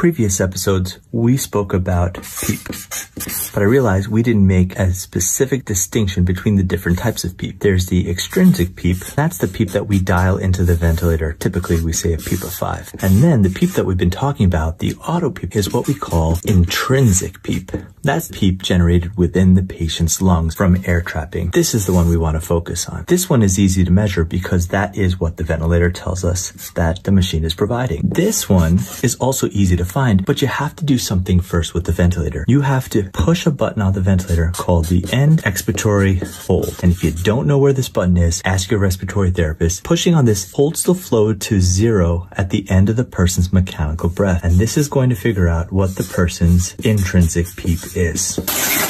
Previous episodes, we spoke about PEEP, but I realized we didn't make a specific distinction between the different types of PEEP. There's the extrinsic PEEP. That's the PEEP that we dial into the ventilator. Typically, we say a PEEP of five. And then the PEEP that we've been talking about, the auto PEEP, is what we call intrinsic PEEP. That's PEEP generated within the patient's lungs from air trapping. This is the one we want to focus on. This one is easy to measure because that is what the ventilator tells us that the machine is providing. This one is also easy to find, but you have to do something first with the ventilator. You have to push a button on the ventilator called the end expiratory hold. And if you don't know where this button is, ask your respiratory therapist. Pushing on this holds the flow to zero at the end of the person's mechanical breath. And this is going to figure out what the person's intrinsic PEEP is.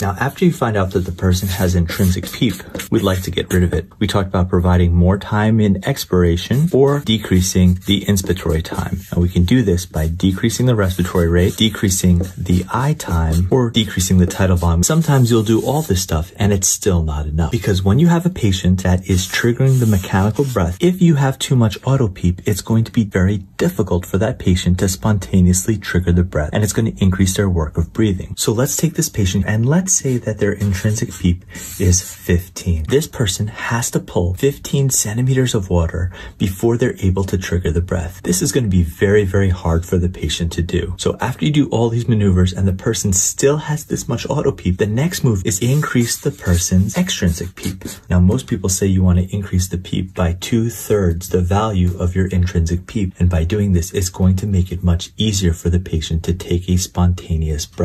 Now, after you find out that the person has intrinsic PEEP, we'd like to get rid of it. We talked about providing more time in expiration or decreasing the inspiratory time. And we can do this by decreasing the respiratory rate, decreasing the I time, or decreasing the tidal volume. Sometimes you'll do all this stuff and it's still not enough. Because when you have a patient that is triggering the mechanical breath, if you have too much auto PEEP, it's going to be very difficult for that patient to spontaneously trigger the breath and it's going to increase their work of breathing. So let's take this patient and let's let's say that their intrinsic PEEP is 15. This person has to pull 15 centimeters of water before they're able to trigger the breath. This is going to be very, very hard for the patient to do. So after you do all these maneuvers and the person still has this much auto PEEP, the next move is increase the person's extrinsic PEEP. Now, most people say you want to increase the PEEP by two thirds the value of your intrinsic PEEP. And by doing this, it's going to make it much easier for the patient to take a spontaneous breath.